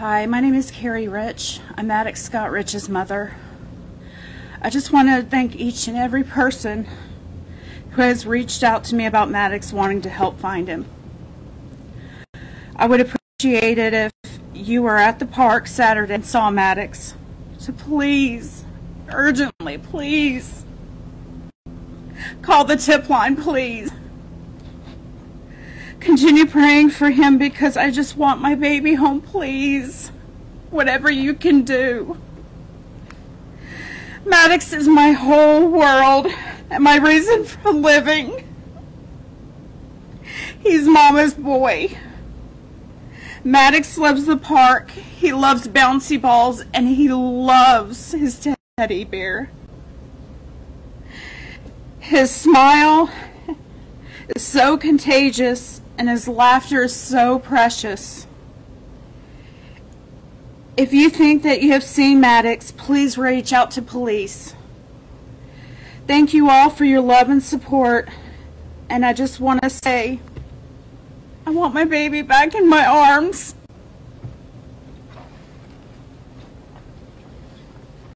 Hi, my name is Carrie Ritch. I'm Maddox Scott Ritch's mother. I just want to thank each and every person who has reached out to me about Maddox wanting to help find him. I would appreciate it if you were at the park Saturday and saw Maddox. So please, urgently, please, call the tip line, please. Continue praying for him because I just want my baby home, please. Whatever you can do. Maddox is my whole world and my reason for living. He's mama's boy. Maddox loves the park, he loves bouncy balls, and he loves his teddy bear. His smile is so contagious and his laughter is so precious. If you think that you have seen Maddox, please reach out to police. Thank you all for your love and support, and I just want to say, I want my baby back in my arms.